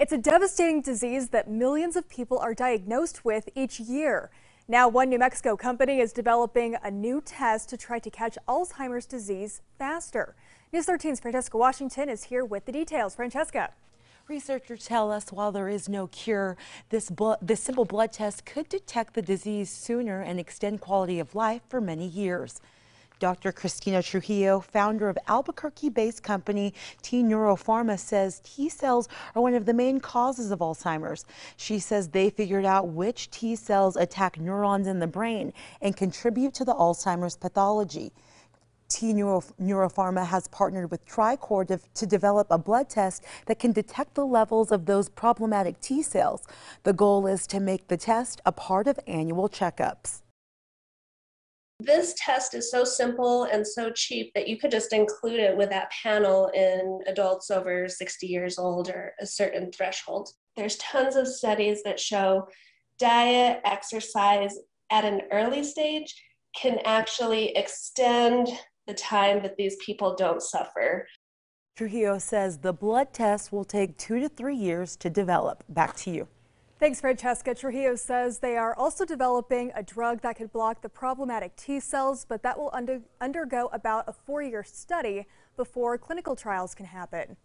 It's a devastating disease that millions of people are diagnosed with each year. Now, one New Mexico company is developing a new test to try to catch Alzheimer's disease faster. News 13's Francesca Washington is here with the details. Francesca. Researchers tell us while there is no cure, this, this simple blood test could detect the disease sooner and extend quality of life for many years. Dr. Christina Trujillo, founder of Albuquerque-based company T Neuropharma, says T cells are one of the main causes of Alzheimer's. She says they figured out which T cells attack neurons in the brain and contribute to the Alzheimer's pathology. T Neuro Neuropharma has partnered with TriCore to, to, develop a blood test that can detect the levels of those problematic T cells. The goal is to make the test a part of annual checkups. This test is so simple and so cheap that you could just include it with that panel in adults over 60 years old or a certain threshold. There's tons of studies that show diet, exercise at an early stage can actually extend the time that these people don't suffer. Trujillo says the blood test will take two to three years to develop. Back to you. Thanks, Francesca. Trujillo says they are also developing a drug that could block the problematic T cells, but that will under undergo about a four-year study before clinical trials can happen.